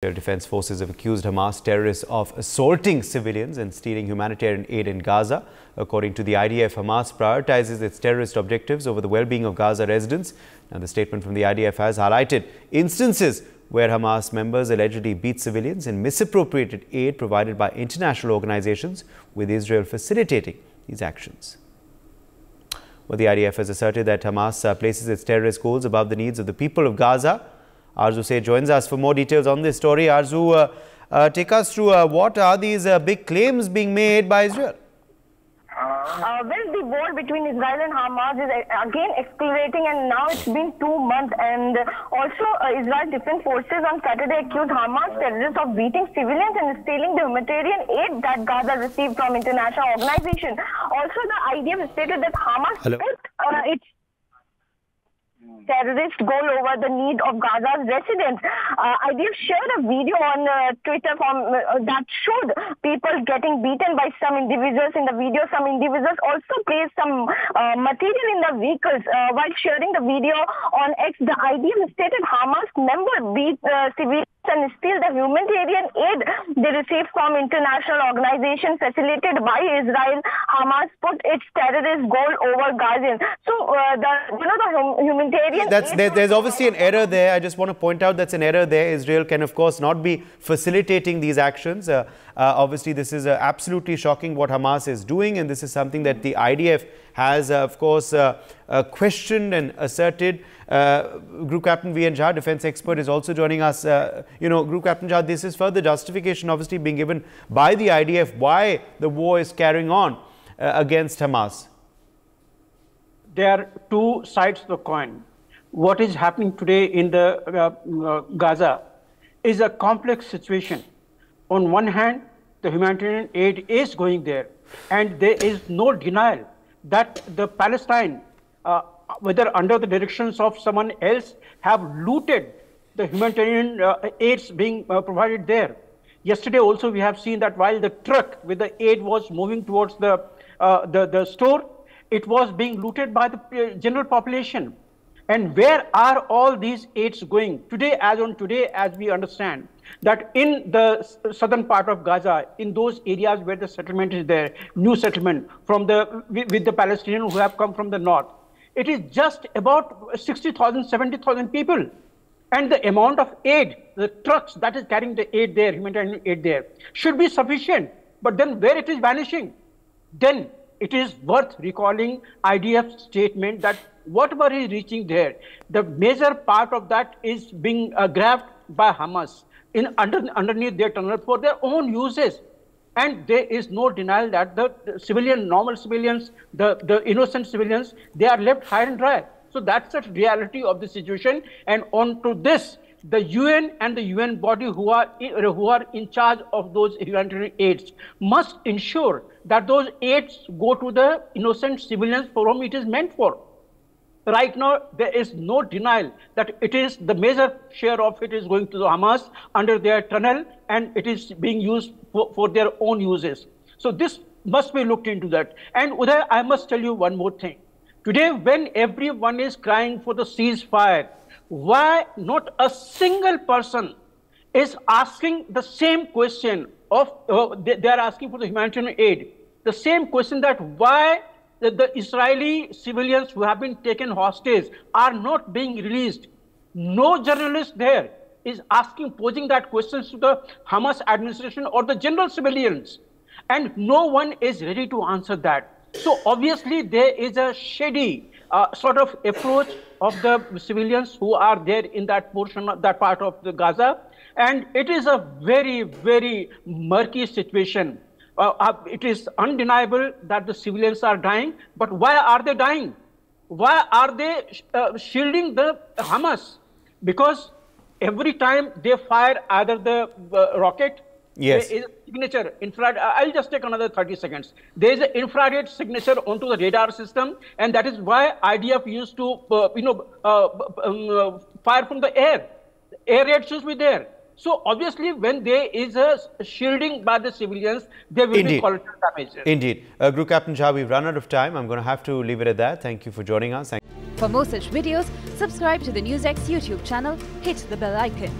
Defense forces have accused Hamas terrorists of assaulting civilians and stealing humanitarian aid in Gaza. According to the IDF, Hamas prioritizes its terrorist objectives over the well-being of Gaza residents. Now, the statement from the IDF has highlighted instances where Hamas members allegedly beat civilians and misappropriated aid provided by international organizations, with Israel facilitating these actions. Well, the IDF has asserted that Hamas uh, places its terrorist goals above the needs of the people of Gaza. Arzu Say joins us for more details on this story. Arzu, uh, uh, take us through uh, what are these uh, big claims being made by Israel? Uh, well, the war between Israel and Hamas is again escalating, and now it's been two months. And also, uh, Israel Defense Forces on Saturday accused Hamas terrorists of beating civilians and stealing the humanitarian aid that Gaza received from international organization. Also, the IDF stated that Hamas Hello. put uh, its terrorist goal over the need of Gaza's residents. Uh, I did share a video on uh, Twitter from uh, that showed people getting beaten by some individuals. In the video, some individuals also placed some uh, material in the vehicles. Uh, while sharing the video on X, the IDF stated Hamas member beat uh, civilians and still the humanitarian aid they received from international organizations facilitated by Israel. Hamas put its terrorist goal over Gaza. So uh, the you know the hum- humanitarian That's, aid there, there's obviously an error there. I just want to point out that's an error there. Israel can, of course, not be facilitating these actions. Uh, uh, obviously, this is uh, absolutely shocking what Hamas is doing, and this is something that the IDF has, uh, of course, uh, uh, questioned and asserted. Uh, Group Captain V.N. Jha, defense expert, is also joining us. Uh, you know, Group Captain Jha, this is further justification, obviously, being given by the IDF why the war is carrying on uh, against Hamas. there are two sides of the coin. What is happening today in the Gaza is a complex situation. On one hand, the humanitarian aid is going there, and there is no denial that the Palestine, uh, whether under the directions of someone else, have looted the humanitarian uh, aids being uh, provided there. Yesterday also we have seen that while the truck with the aid was moving towards the, uh, the, the store, it was being looted by the uh, general population. And where are all these aids going? Today, as on today, as we understand, that in the southern part of Gaza, in those areas where the settlement is there, new settlement from the with, with the Palestinians who have come from the north, it is just about 60,000, 70,000 people. And the amount of aid, the trucks that is carrying the aid there, humanitarian aid there, should be sufficient. But then where it is vanishing, then it is worth recalling IDF's statement that whatever is reaching there, the major part of that is being uh, grabbed by Hamas in under, underneath their tunnel for their own uses. And there is no denial that the, the civilian, normal civilians, the, the innocent civilians, they are left high and dry. So that's the reality of the situation. And on to this, the UN and the UN body who are who are in charge of those humanitarian aids must ensure that those aids go to the innocent civilians for whom it is meant for. Right now, there is no denial that it is the major share of it is going to the Hamas under their tunnel and it is being used for, for their own uses. So this must be looked into that. And Uday, I must tell you one more thing. Today, when everyone is crying for the ceasefire, why not a single person is asking the same question of uh, they, they are asking for the humanitarian aid the same question that why the, the israeli civilians who have been taken hostage are not being released. No journalist there is asking posing that question to the hamas administration or the general civilians. And no one is ready to answer that. So obviously there is a shady uh, sort of approach of the civilians who are there in that portion of that part of the Gaza, and it is a very very murky situation. Uh, uh, it is undeniable that the civilians are dying, but why are they dying? Why are they uh, shielding the Hamas? Because every time they fire either the uh, rocket Yes. there is a signature infrared. uh, I'll just take another 30 seconds. There is an infrared signature onto the radar system, and that is why IDF used to, uh, you know, uh, um, uh, fire from the air. Air raid should be there. So obviously, when there is a shielding by the civilians, there will Indeed. be collateral damage. Indeed. Uh, Group Captain Jha, we've run out of time. I'm going to have to leave it at that. Thank you for joining us. Thank For more such videos, subscribe to the NewsX YouTube channel, hit the bell icon.